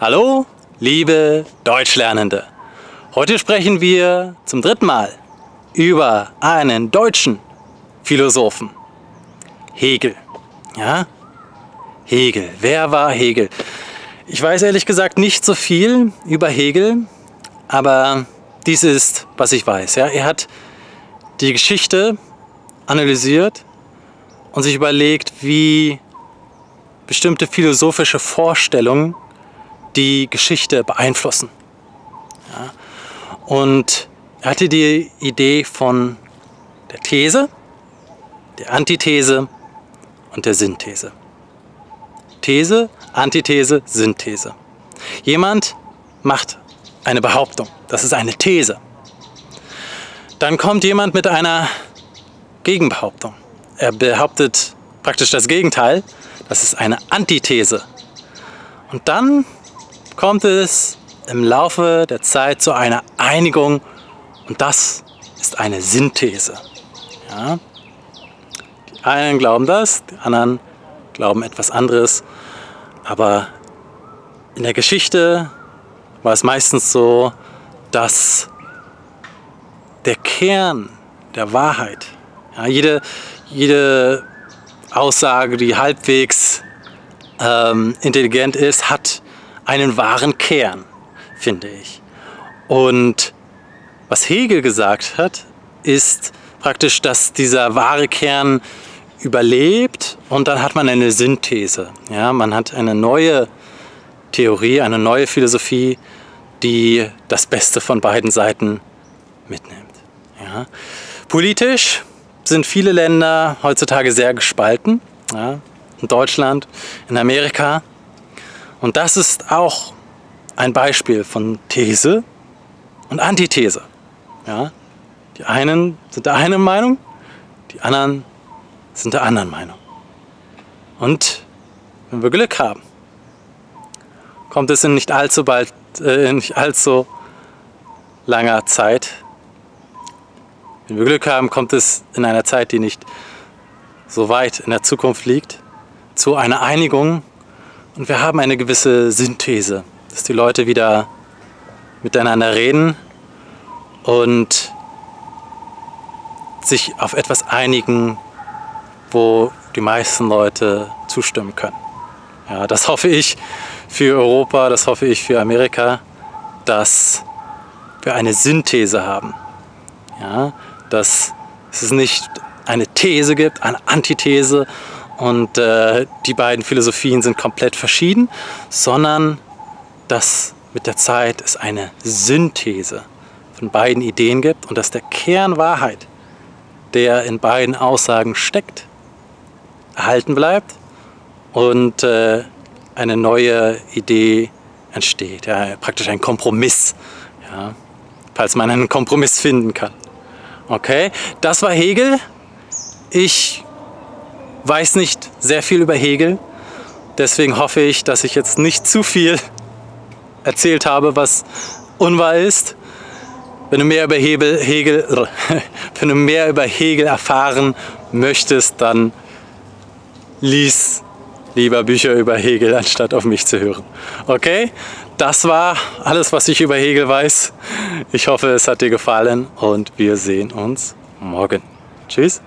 Hallo, liebe Deutschlernende. Heute sprechen wir zum dritten Mal über einen deutschen Philosophen. Hegel. Ja? Hegel. Wer war Hegel? Ich weiß ehrlich gesagt nicht so viel über Hegel, aber dies ist, was ich weiß. Ja? Er hat die Geschichte analysiert und sich überlegt, wie bestimmte philosophische Vorstellungen die Geschichte beeinflussen. Ja? Und er hatte die Idee von der These, der Antithese und der Synthese. These, Antithese, Synthese. Jemand macht eine Behauptung, das ist eine These. Dann kommt jemand mit einer Gegenbehauptung. Er behauptet praktisch das Gegenteil, das ist eine Antithese. Und dann kommt es im Laufe der Zeit zu einer Einigung und das ist eine Synthese. Ja? Die einen glauben das, die anderen glauben etwas anderes. Aber in der Geschichte war es meistens so, dass der Kern der Wahrheit, ja, jede, jede Aussage, die halbwegs ähm, intelligent ist, hat einen wahren Kern, finde ich. Und was Hegel gesagt hat, ist praktisch, dass dieser wahre Kern überlebt und dann hat man eine Synthese. Ja, man hat eine neue Theorie, eine neue Philosophie, die das Beste von beiden Seiten mitnimmt. Ja. Politisch sind viele Länder heutzutage sehr gespalten. Ja, in Deutschland, in Amerika. Und das ist auch ein Beispiel von These und Antithese. Ja, die einen sind der einen Meinung, die anderen sind der anderen Meinung. Und wenn wir Glück haben, kommt es in nicht allzu bald, äh, nicht allzu langer Zeit. Wenn wir Glück haben, kommt es in einer Zeit, die nicht so weit in der Zukunft liegt, zu einer Einigung und wir haben eine gewisse Synthese, dass die Leute wieder miteinander reden und sich auf etwas einigen, wo die meisten Leute zustimmen können. Ja, das hoffe ich für Europa, das hoffe ich für Amerika, dass wir eine Synthese haben. Ja, dass es nicht eine These gibt, eine Antithese und äh, die beiden Philosophien sind komplett verschieden, sondern dass mit der Zeit es eine Synthese von beiden Ideen gibt und dass der Kern Wahrheit, der in beiden Aussagen steckt, erhalten bleibt und äh, eine neue Idee entsteht. Ja, praktisch ein Kompromiss, ja, falls man einen Kompromiss finden kann. Okay, das war Hegel. Ich weiß nicht sehr viel über Hegel. Deswegen hoffe ich, dass ich jetzt nicht zu viel erzählt habe, was unwahr ist. Wenn du mehr über Hegel, Hegel, wenn du mehr über Hegel erfahren möchtest, dann lies lieber Bücher über Hegel, anstatt auf mich zu hören. Okay, das war alles, was ich über Hegel weiß. Ich hoffe, es hat dir gefallen und wir sehen uns morgen. Tschüss.